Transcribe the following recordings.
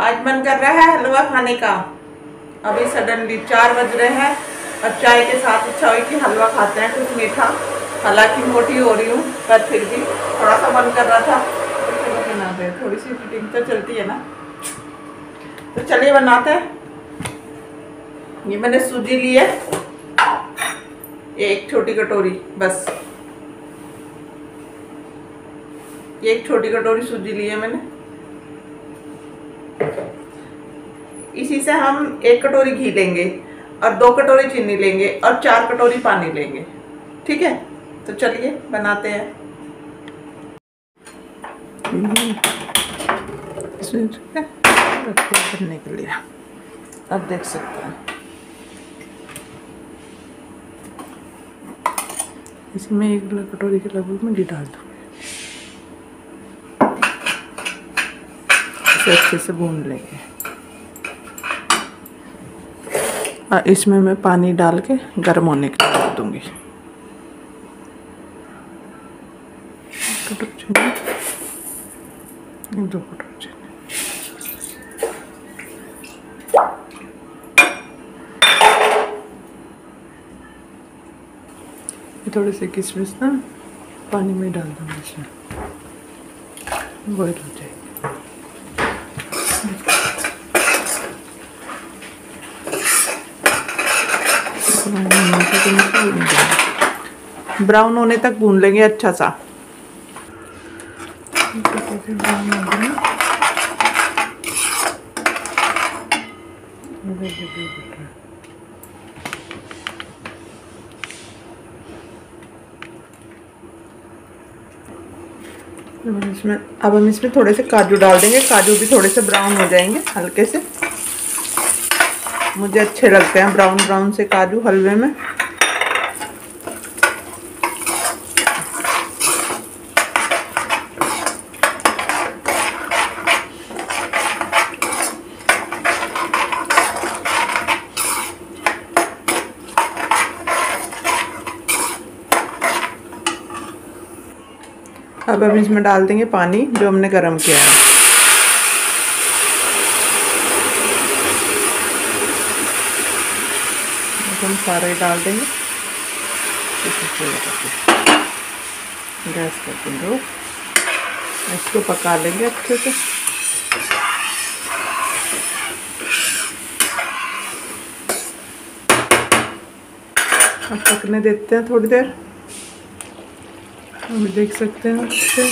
आज मन कर रहा है हलवा खाने का। अभी सडनली चार बज रहे हैं और चाय के साथ इच्छा हुई कि हलवा खाते हैं कुछ मीठा। हालाँकि मोटी हो रही हूँ, पर फिर भी थोड़ा सा मन कर रहा था। बनाते हैं थोड़ी सी फिटिंग तो चलती है ना। तो चलिए बनाते हैं। ये मैंने सूजी ली है। एक छोटी कटोरी, बस। ये एक छोटी कटोरी सूजी ली है मैंने। इसी से हम एक कटोरी घी लेंगे और दो कटोरी चीनी लेंगे और चार कटोरी पानी लेंगे। ठीक है? तो चलिए, बनाते हैं। बनने के लिए। अब देख सकते हैं। इसमें एक कटोरी के लगभग में घी डाल दूँ इसे अच्छे से भून लेंगे। और इसमें मैं पानी डाल के गर्म होने के लिए रख दूँगी। थोड़े से किशमिश ना, पानी में डाल दूँगी इसमें। बॉयल हो जाएगी ब्राउन होने तक भून लेंगे अच्छा सा। इसमें, अब हम इसमें थोड़े से काजू डाल देंगे। काजू भी थोड़े से ब्राउन हो जाएँगे, हल्के से। मुझे अच्छे लगते हैं ब्राउन ब्राउन से काजू हलवे में। अब हम इसमें डाल देंगे पानी जो हमने गर्म किया है। हम सारे डाल देंगे। गैस कर देंगे इसको पका लेंगे अच्छे से। अब पकने देते हैं थोड़ी देर। अभी देख सकते हैं अच्छे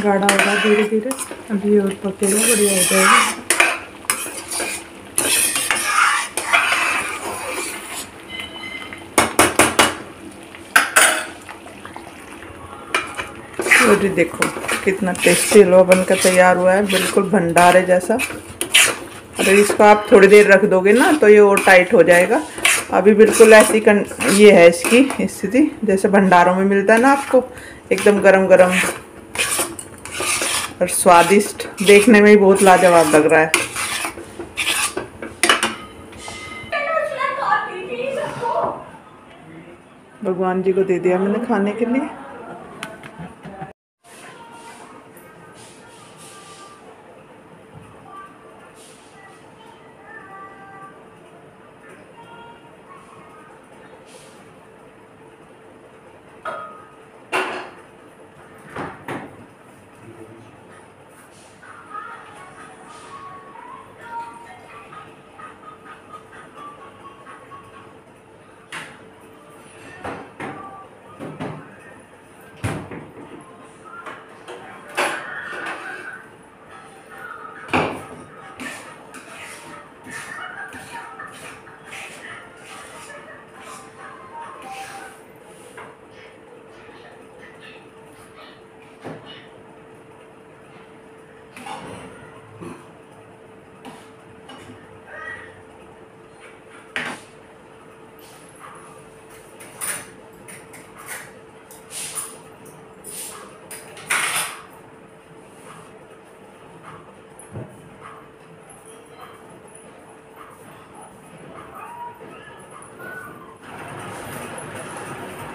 गाढ़ा होगा धीरे धीरे अभी और पकेगा, बढ़िया हो जाएगा। ये देखो कितना टेस्टी हलवा बनकर तैयार हुआ है बिल्कुल भंडारे जैसा अगर इसको आप थोड़ी देर रख दोगे ना तो ये और टाइट हो जाएगा अभी बिल्कुल ऐसी कन ये है इसकी स्थिति जैसे भंडारों में मिलता है ना आपको एकदम गरम गरम और स्वादिष्ट देखने में ही बहुत लाजवाब लग रहा है भगवान जी को दे दिया मैंने खाने के लिए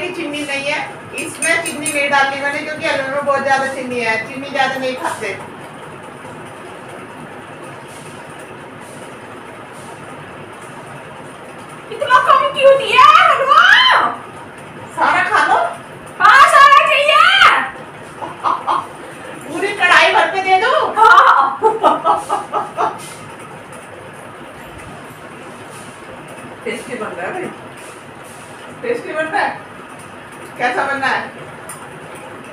कि चीनी नहीं है इसमें चीनी नहीं डालनी मैंने क्योंकि हलवे में बहुत ज़्यादा चीनी है चीनी ज़्यादा नहीं खाते Itina kam क्यों दिया हलवा? सारा खा लो हाँ सारा चाहिए. पूरी कढ़ाई भर के दे दो हाँ. टेस्टी बन रहा है भाई टेस्टी बन रहा है कैसा बनना है?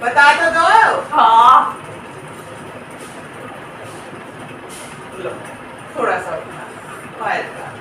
बता तो दो। हाँ. लो थोड़ा सा का।